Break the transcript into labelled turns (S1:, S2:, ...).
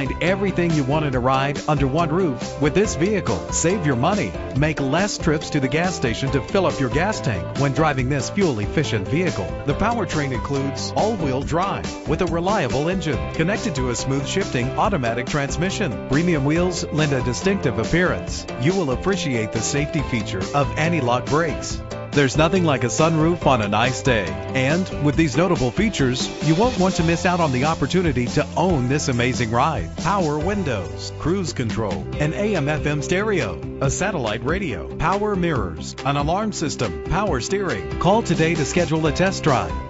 S1: find everything you want in a ride under one roof with this vehicle. Save your money. Make less trips to the gas station to fill up your gas tank when driving this fuel-efficient vehicle. The powertrain includes all-wheel drive with a reliable engine connected to a smooth shifting automatic transmission. Premium wheels lend a distinctive appearance. You will appreciate the safety feature of anti-lock brakes. There's nothing like a sunroof on a nice day. And with these notable features, you won't want to miss out on the opportunity to own this amazing ride. Power windows, cruise control, an AM FM stereo, a satellite radio, power mirrors, an alarm system, power steering. Call today to schedule a test drive.